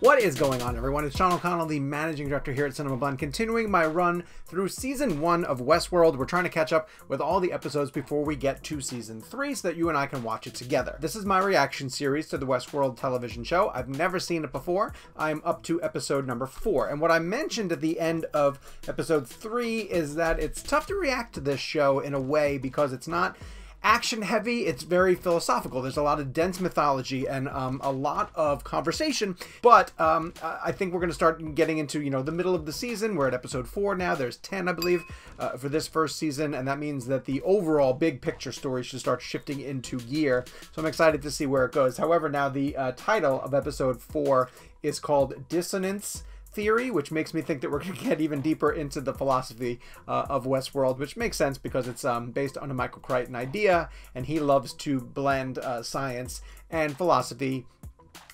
What is going on, everyone? It's Sean O'Connell, the managing director here at Cinema Blend, continuing my run through season one of Westworld. We're trying to catch up with all the episodes before we get to season three so that you and I can watch it together. This is my reaction series to the Westworld television show. I've never seen it before. I'm up to episode number four. And what I mentioned at the end of episode three is that it's tough to react to this show in a way because it's not action heavy. It's very philosophical. There's a lot of dense mythology and um, a lot of conversation. But um, I think we're going to start getting into you know the middle of the season. We're at episode four now. There's ten, I believe, uh, for this first season, and that means that the overall big picture story should start shifting into gear. So I'm excited to see where it goes. However, now the uh, title of episode four is called Dissonance theory, which makes me think that we're going to get even deeper into the philosophy uh, of Westworld, which makes sense because it's um, based on a Michael Crichton idea, and he loves to blend uh, science and philosophy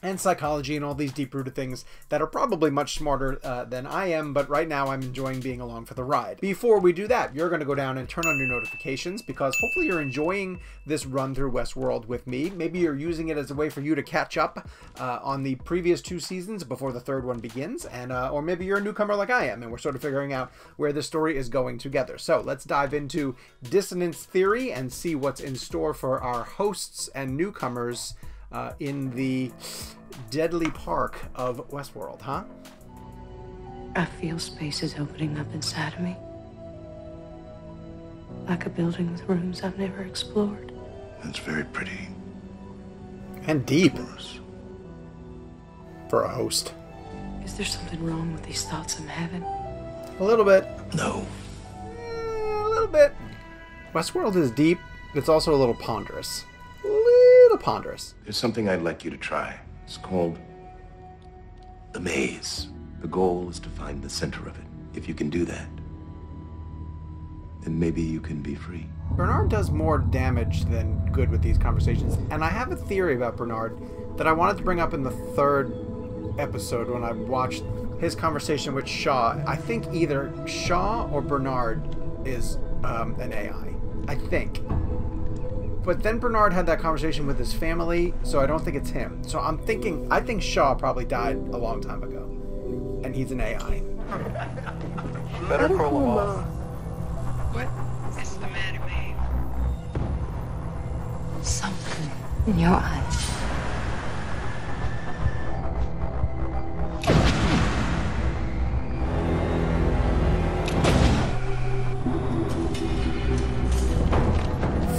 and psychology and all these deep rooted things that are probably much smarter uh, than I am, but right now I'm enjoying being along for the ride. Before we do that, you're going to go down and turn on your notifications because hopefully you're enjoying this run through Westworld with me. Maybe you're using it as a way for you to catch up uh, on the previous two seasons before the third one begins, and uh, or maybe you're a newcomer like I am, and we're sort of figuring out where the story is going together. So let's dive into dissonance theory and see what's in store for our hosts and newcomers uh, in the deadly park of Westworld, huh? I feel spaces opening up inside of me. Like a building with rooms I've never explored. That's very pretty. And deep for for a host. Is there something wrong with these thoughts I'm having? A little bit. No. Eh, a little bit. Westworld is deep. It's also a little ponderous. Little ponderous. There's something I'd like you to try. It's called the maze. The goal is to find the center of it. If you can do that, then maybe you can be free. Bernard does more damage than good with these conversations. And I have a theory about Bernard that I wanted to bring up in the third episode when I watched his conversation with Shaw. I think either Shaw or Bernard is um, an AI. I think. But then Bernard had that conversation with his family, so I don't think it's him. So I'm thinking, I think Shaw probably died a long time ago. And he's an AI. Better pull him off. What is the matter, babe? Something in your eyes.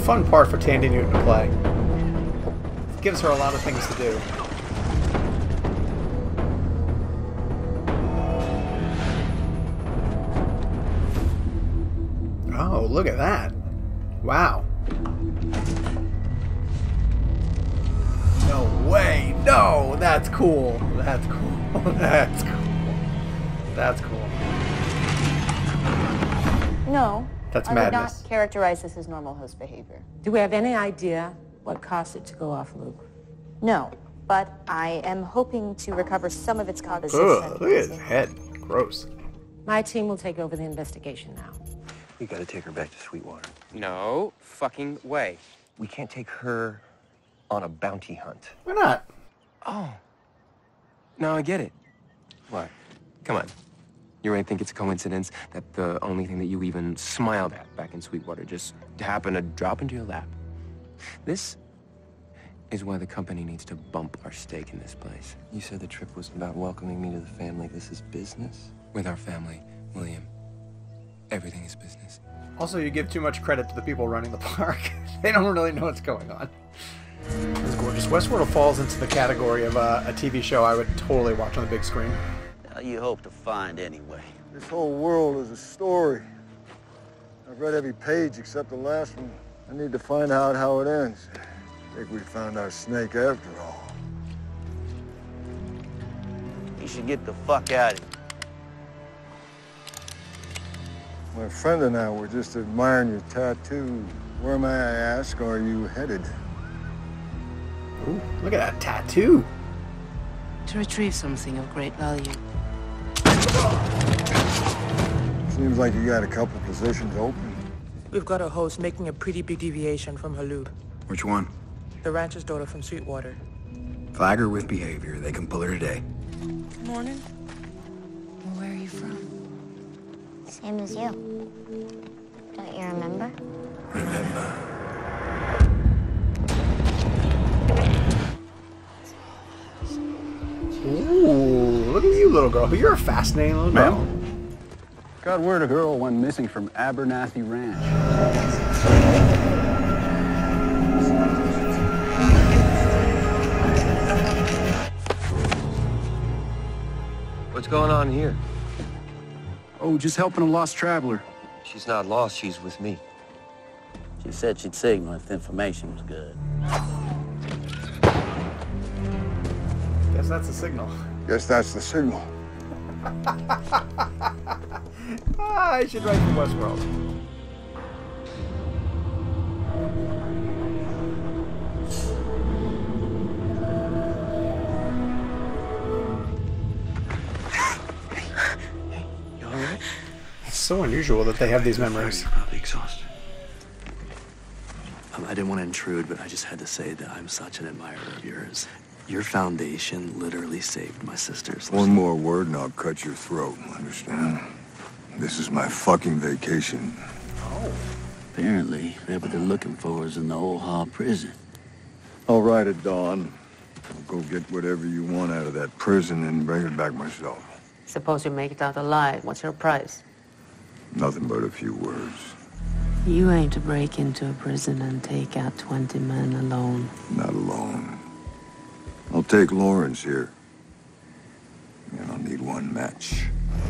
Fun part for Thandie Newton to play. Gives her a lot of things to do. Oh, look at that. Wow. No way. No, that's cool. That's cool. That's cool. That's cool. No. That's I madness. would not characterize this as normal host behavior. Do we have any idea what caused it to go off loop? No. But I am hoping to recover some of its composition. Ugh, look at his head. Gross. My team will take over the investigation now. We gotta take her back to Sweetwater. No fucking way. We can't take her on a bounty hunt. Why not? Oh. Now I get it. What? Come on. You really think it's a coincidence that the only thing that you even smiled at back in Sweetwater just happened to drop into your lap? This is why the company needs to bump our stake in this place. You said the trip was about welcoming me to the family. This is business? With our family, William, everything is business. Also, you give too much credit to the people running the park. they don't really know what's going on. It's gorgeous. Westworld falls into the category of uh, a TV show I would totally watch on the big screen. How you hope to find anyway? This whole world is a story. I've read every page except the last one. I need to find out how it ends. I think we found our snake after all. You should get the fuck out of here. My friend and I were just admiring your tattoo. Where, may I ask, are you headed? Ooh, look at that tattoo. To retrieve something of great value. Seems like you got a couple positions open. We've got a host making a pretty big deviation from her loop. Which one? The rancher's daughter from Sweetwater. Flag her with behavior. They can pull her today. Morning. Where are you from? Same as you. Don't you remember? Ooh, look at you, little girl. You're a fascinating little girl. Ma'am? Got word a girl went missing from Abernathy Ranch. What's going on here? Oh, just helping a lost traveler. She's not lost, she's with me. She said she'd signal if the information was good. Guess that's a signal. Guess that's the signal. Ah, I should write for Westworld. You alright? It's so unusual that they have these memories. You're probably exhausted. Um, I didn't want to intrude, but I just had to say that I'm such an admirer of yours. Your foundation literally saved my sister's One more word and I'll cut your throat, understand? This is my fucking vacation. Oh. Apparently, that what they're looking for is in the old hall prison. I'll ride at dawn. I'll go get whatever you want out of that prison and bring it back myself. Suppose you make it out alive. What's your price? Nothing but a few words. You aim to break into a prison and take out 20 men alone. Not alone. I'll take Lawrence here. And I'll need one match.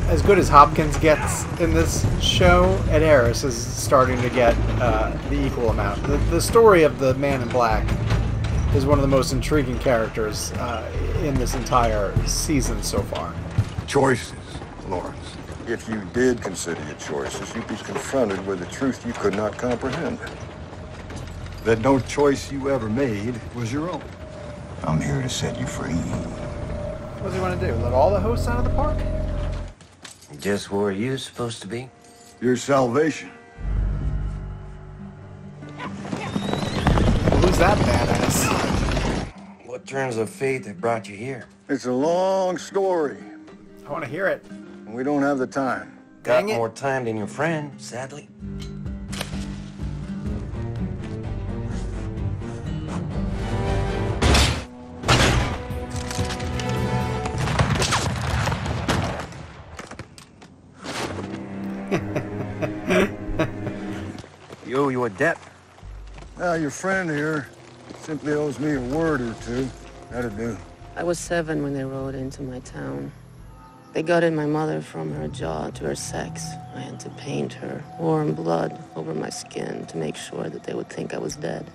As good as Hopkins gets in this show, Ed Harris is starting to get uh, the equal amount. The, the story of the Man in Black is one of the most intriguing characters uh, in this entire season so far. Choices, Lawrence. If you did consider your choices, you'd be confronted with a truth you could not comprehend. That no choice you ever made was your own. I'm here to set you free. What does he want to do? Let all the hosts out of the park? Just where you're supposed to be? Your salvation. Who's that badass? What turns of fate that brought you here? It's a long story, I want to hear it. we don't have the time. Got Dang it. more time than your friend, sadly. You a debt. Now, your friend here simply owes me a word or two. That'd do. I was seven when they rode into my town. They gutted my mother from her jaw to her sex. I had to paint her warm blood over my skin to make sure that they would think I was dead.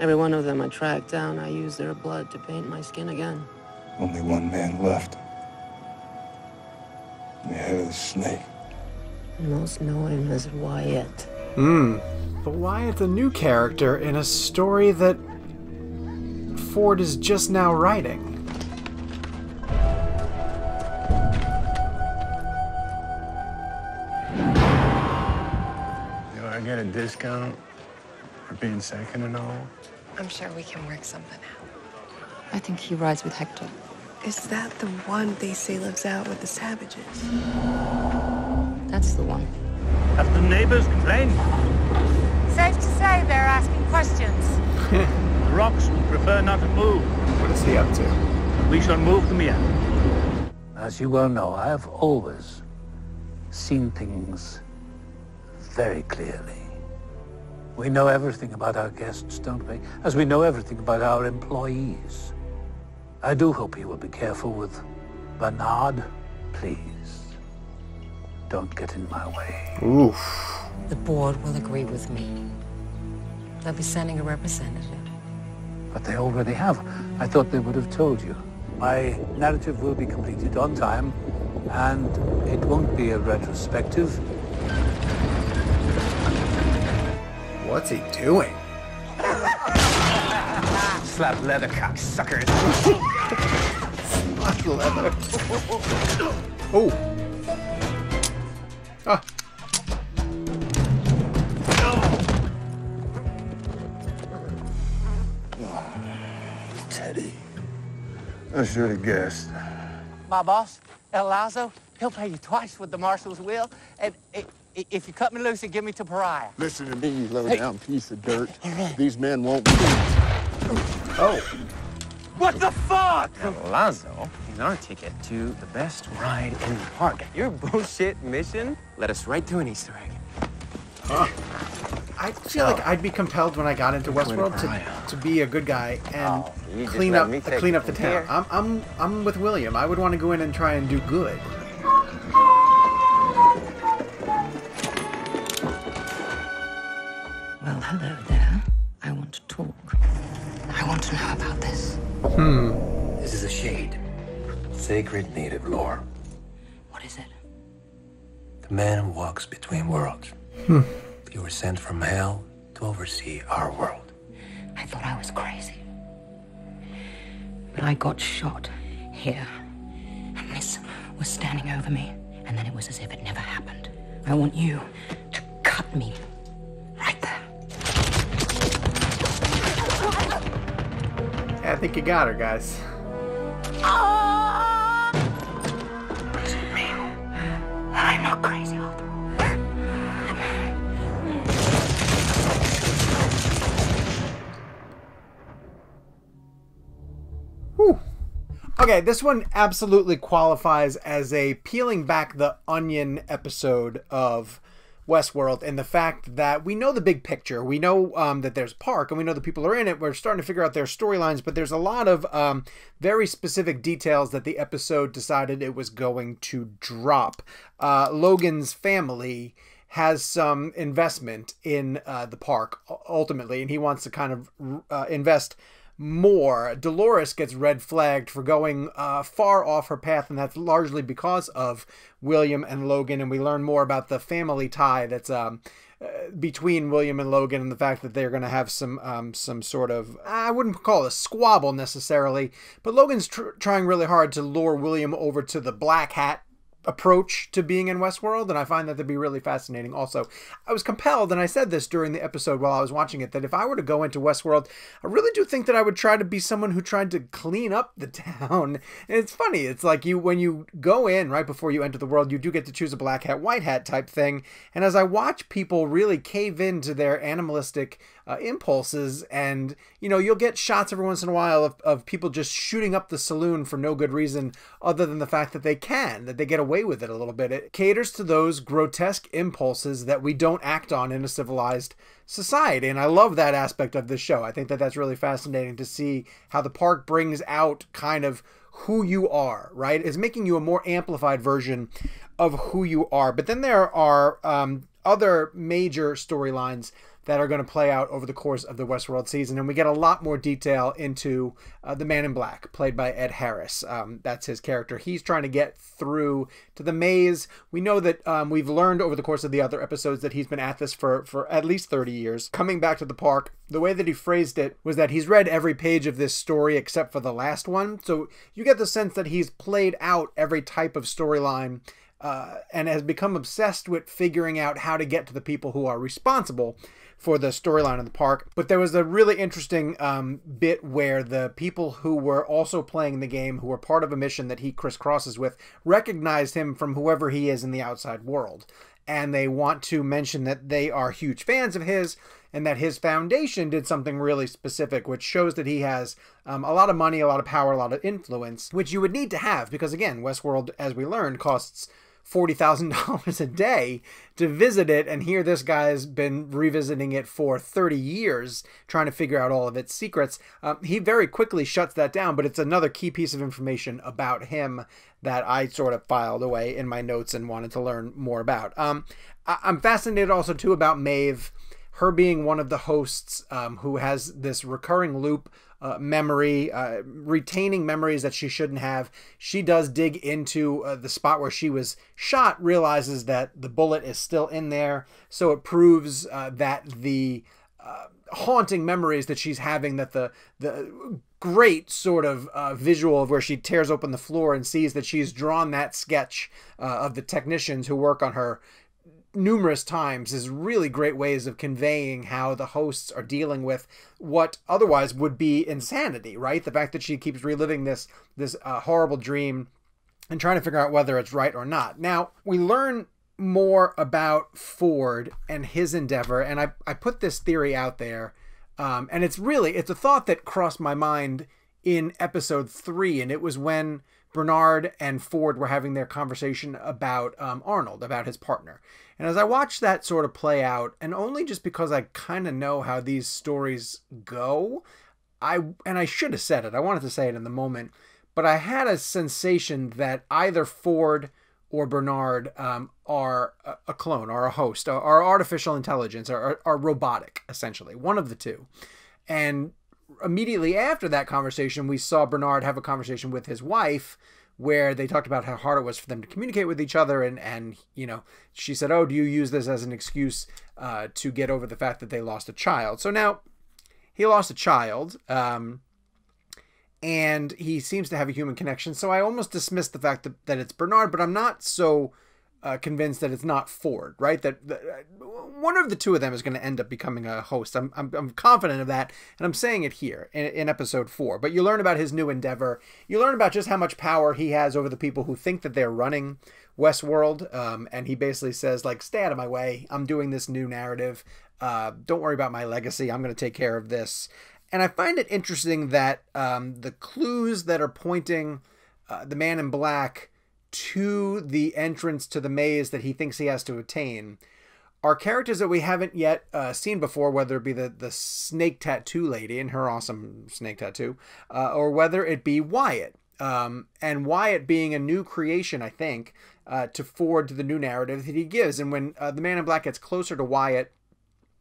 Every one of them I tracked down, I used their blood to paint my skin again. Only one man left. The head of the snake. Most know him as Wyatt. Hmm. But Wyatt's a new character in a story that Ford is just now writing. Do I get a discount for being second and all? I'm sure we can work something out. I think he rides with Hector. Is that the one they say lives out with the savages? That's the one. Have the neighbors complained? Safe to say they're asking questions. The rocks would prefer not to move. What is he up to? We shall move them yet. As you well know, I have always seen things very clearly. We know everything about our guests, don't we? As we know everything about our employees. I do hope you will be careful with Bernard. Please, don't get in my way. Oof. The board will agree with me. They'll be sending a representative. But they already have. I thought they would have told you. My narrative will be completed on time, and it won't be a retrospective. What's he doing? Slap leather, cocksuckers. Slap leather. Oh. Ah. Teddy. I should have guessed. my boss, El Lazo, he'll pay you twice what the marshals will. And if you cut me loose and give me to Pariah. Listen to me, you low Hey. down piece of dirt. These men won't be. Oh. What the fuck? Lazo is our ticket to the best ride in the park. Your bullshit mission led us right to an Easter egg. Huh. I feel like oh. I'd be compelled when I got into Which way Westworld to, to be a good guy and Oh, you just clean up clean up the town. here. I'm I'm I'm with William. I would want to go in and try and do good. Sacred native lore. What is it? The man who walks between worlds. Hmm. You were sent from hell to oversee our world. I thought I was crazy. But I got shot here. And this was standing over me. And then it was as if it never happened. I want you to cut me right there. I think you got her, guys. I'm crazy. Okay, this one absolutely qualifies as a peeling back the onion episode of Westworld, and the fact that we know the big picture. We know um, that there's a Park, and we know the people are in it. We're starting to figure out their storylines, but there's a lot of um, very specific details that the episode decided it was going to drop. Uh, Logan's family has some investment in uh, the park ultimately, and he wants to kind of uh, invest more. Dolores gets red flagged for going uh, far off her path, and that's largely because of William and Logan. And we learn more about the family tie that's um, uh, between William and Logan, and the fact that they're going to have some um, some sort of I wouldn't call it a squabble necessarily, but Logan's tr- trying really hard to lure William over to the Black Hat approach to being in Westworld, and I find that to be really fascinating. Also, I was compelled, and I said this during the episode while I was watching it, that if I were to go into Westworld, I really do think that I would try to be someone who tried to clean up the town. And it's funny, it's like you when you go in right before you enter the world, you do get to choose a black hat, white hat type thing. And as I watch people really cave into their animalistic uh, impulses, and you know, you'll get shots every once in a while of, of people just shooting up the saloon for no good reason other than the fact that they can, that they get away with it a little bit. It caters to those grotesque impulses that we don't act on in a civilized society. And I love that aspect of this show. I think that that's really fascinating to see how the park brings out kind of who you are, right? Is making you a more amplified version of who you are. But then there are um, other major storylines that are going to play out over the course of the Westworld season. And we get a lot more detail into uh, the Man in Black, played by Ed Harris. Um, that's his character. He's trying to get through to the maze. We know that um, we've learned over the course of the other episodes that he's been at this for, for at least 30 years. Coming back to the park, the way that he phrased it was that he's read every page of this story except for the last one. So you get the sense that he's played out every type of storyline uh, and has become obsessed with figuring out how to get to the people who are responsible for the storyline in the park. But there was a really interesting um, bit where the people who were also playing the game, who were part of a mission that he crisscrosses with, recognized him from whoever he is in the outside world. And they want to mention that they are huge fans of his and that his foundation did something really specific, which shows that he has um, a lot of money, a lot of power, a lot of influence, which you would need to have because, again, Westworld, as we learned, costs $40,000 a day to visit it. And here this guy's been revisiting it for 30 years, trying to figure out all of its secrets. Um, he very quickly shuts that down, but it's another key piece of information about him that I sort of filed away in my notes and wanted to learn more about. Um, I- I'm fascinated also, too, about Maeve her being one of the hosts um, who has this recurring loop uh, memory, uh, retaining memories that she shouldn't have. She does dig into uh, the spot where she was shot, realizes that the bullet is still in there. So it proves uh, that the uh, haunting memories that she's having, that the the great sort of uh, visual of where she tears open the floor and sees that she's drawn that sketch uh, of the technicians who work on her numerous times is really great ways of conveying how the hosts are dealing with what otherwise would be insanity right the fact that she keeps reliving this this uh, horrible dream and trying to figure out whether it's right or not. Now, we learn more about Ford and his endeavor, and I, I put this theory out there, um, and it's really it's a thought that crossed my mind in episode three, and it was when Bernard and Ford were having their conversation about um, Arnold, about his partner. And as I watched that sort of play out, and only just because I kind of know how these stories go, I and I should have said it. I wanted to say it in the moment, but I had a sensation that either Ford or Bernard um, are a clone, are a host, are artificial intelligence, are, are robotic, essentially, one of the two. And immediately after that conversation, we saw Bernard have a conversation with his wife where they talked about how hard it was for them to communicate with each other. And and you know she said oh do you use this as an excuse uh, to get over the fact that they lost a child? So now he lost a child um, and he seems to have a human connection. So i almost dismissed the fact that, that it's bernard but i'm not so uh, convinced that it's not Ford, right? That, that uh, one of the two of them is going to end up becoming a host. I'm, I'm, I'm confident of that, and I'm saying it here in, in, episode four. But you learn about his new endeavor. You learn about just how much power he has over the people who think that they're running Westworld. Um, and he basically says, like, stay out of my way. I'm doing this new narrative. Uh, don't worry about my legacy. I'm going to take care of this. And I find it interesting that um, the clues that are pointing uh, the man in black to the entrance to the maze that he thinks he has to attain are characters that we haven't yet uh, seen before, whether it be the, the snake tattoo lady and her awesome snake tattoo, uh, or whether it be Wyatt. Um, and Wyatt being a new creation, I think, uh, to forward to the new narrative that he gives. And when uh, the man in black gets closer to Wyatt,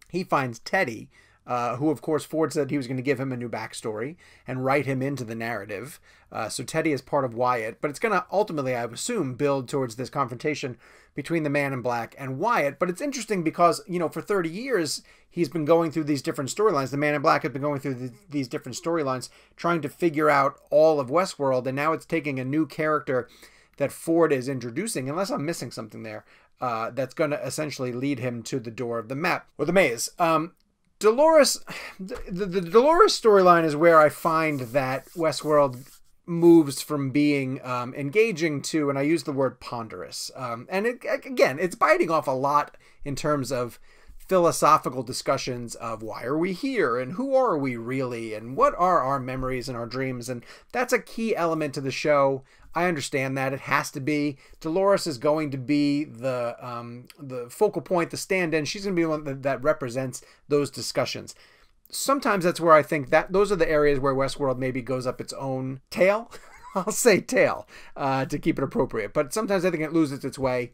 he finds Teddy, uh, who, of course, Ford said he was going to give him a new backstory and write him into the narrative. Uh, so Teddy is part of Wyatt, but it's going to ultimately, I assume, build towards this confrontation between the Man in Black and Wyatt. But it's interesting because, you know, for 30 years, he's been going through these different storylines. The Man in Black has been going through the, these different storylines, trying to figure out all of Westworld, and now it's taking a new character that Ford is introducing, unless I'm missing something there. Uh, that's going to essentially lead him to the door of the map or the maze. Um, Dolores, the, the Dolores storyline is where I find that Westworld moves from being um, engaging to, and I use the word ponderous. Um, and it, again, it's biting off a lot in terms of philosophical discussions of why are we here and who are we really and what are our memories and our dreams. And that's a key element to the show. I understand that it has to be. Dolores is going to be the um, the focal point, the stand-in. She's going to be one that, that represents those discussions. Sometimes that's where I think that those are the areas where Westworld maybe goes up its own tail. I'll say tail uh, to keep it appropriate, but sometimes I think it loses its way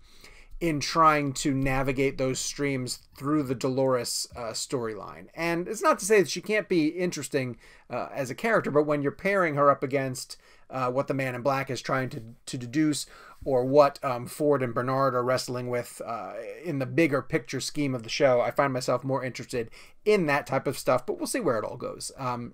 in trying to navigate those streams through the Dolores uh, storyline. And it's not to say that she can't be interesting uh, as a character, but when you're pairing her up against uh, what the Man in Black is trying to, to deduce, or what um, Ford and Bernard are wrestling with uh, in the bigger picture scheme of the show, I find myself more interested in that type of stuff. But we'll see where it all goes. Um,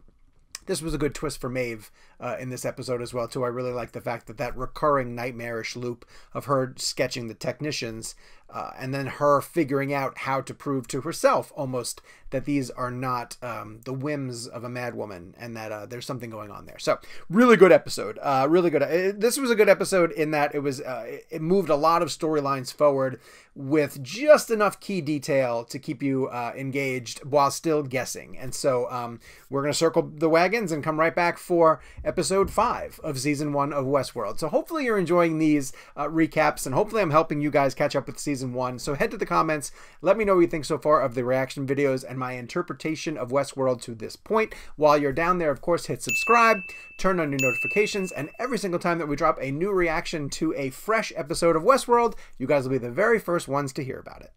this was a good twist for Maeve uh, in this episode as well too. I really like the fact that that recurring nightmarish loop of her sketching the technicians uh, and then her figuring out how to prove to herself almost that these are not um, the whims of a madwoman and that uh, there's something going on there. So really good episode. Uh, really good. Uh, this was a good episode in that it was uh, it moved a lot of storylines forward with just enough key detail to keep you uh, engaged while still guessing. And so um, we're going to circle the wagons and come right back for episode five of season one of Westworld. So hopefully you're enjoying these recaps and hopefully I'm helping you guys catch up with season one. So head to the comments, let me know what you think so far of the reaction videos and my interpretation of Westworld to this point. While you're down there, of course, hit subscribe, turn on your notifications, and every single time that we drop a new reaction to a fresh episode of Westworld, you guys will be the very first ones to hear about it.